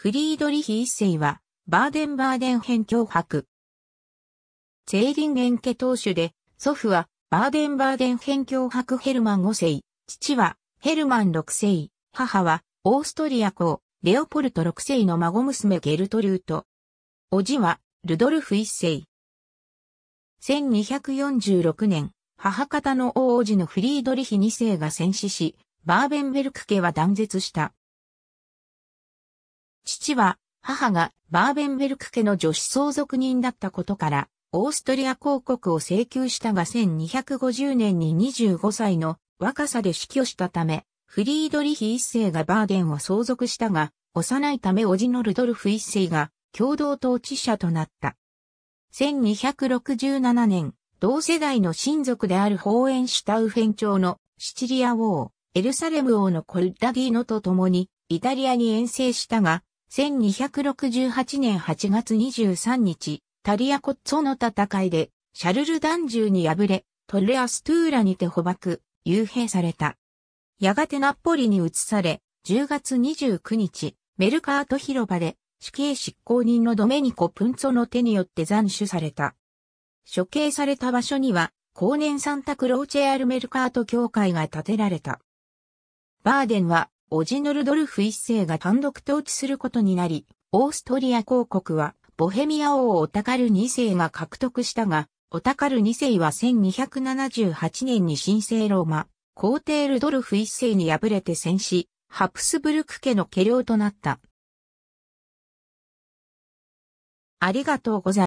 フリードリヒ一世は、バーデンバーデン辺境伯。ゼーリンゲン家当主で、祖父は、バーデンバーデン辺境伯ヘルマン5世、父は、ヘルマン6世、母は、オーストリア公、レオポルト6世の孫娘ゲルトルート。叔父は、ルドルフ一世。1246年、母方の王子のフリードリヒ2世が戦死し、バーベンベルク家は断絶した。父は、母がバーベンベルク家の女子相続人だったことから、オーストリア公国を請求したが1250年に25歳の若さで死去したため、フリードリヒ一世がバーデンを相続したが、幼いため叔父のルドルフ一世が共同統治者となった。1267年、同世代の親族であるホーエンシュタウフェン朝のシチリア王、エルサレム王のコルダギーノと共にイタリアに遠征したが、1268年8月23日、タリアコッツォの戦いで、シャルルダンジュに敗れ、トレアストゥーラにて捕獲、幽閉された。やがてナポリに移され、10月29日、メルカート広場で、死刑執行人のドメニコ・プンツォの手によって斬首された。処刑された場所には、後年サンタクローチェアルメルカート教会が建てられた。バーデンは、オジノルドルフ一世が単独統治することになり、オーストリア公国は、ボヘミア王オタカル2世が獲得したが、オタカル2世は1278年に神聖ローマ、皇帝ルドルフ一世に敗れて戦死、ハプスブルク家の家領となった。ありがとうございます。